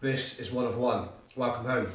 This is one of one. Welcome home.